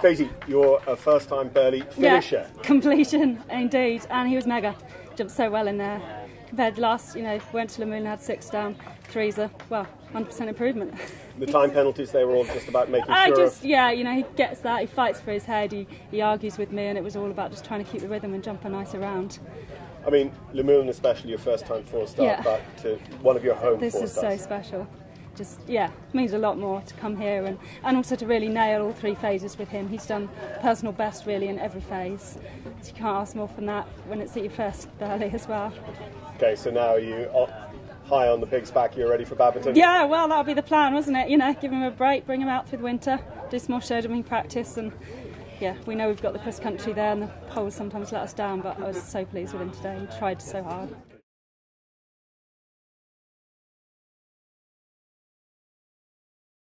Katie, you're a first-time Burghley finisher. Yeah, completion indeed, and he was mega. Jumped so well in there. Compared to last, you know, went to Luhmühlen, had six down, threes a well, 100% improvement. The time penalties, they were all just about making I sure. I just, yeah, you know, he gets that. He fights for his head. He, he argues with me, and it was all about just trying to keep the rhythm and jump a nice around. I mean, Luhmühlen especially, your first time four star Yeah. back to one of your home This is so special. Just yeah, it means a lot more to come here and, and also to really nail all three phases with him. He's done personal best really in every phase. So you can't ask more from that when it's at your first Burghley as well. Okay, so now you are high on the pig's back. You're ready for Badminton. Yeah, well that'll be the plan, wasn't it? You know, give him a break, bring him out through the winter, do some more shadowing practice and yeah, we know we've got the cross country there and the poles sometimes let us down, but I was so pleased with him today. He tried so hard.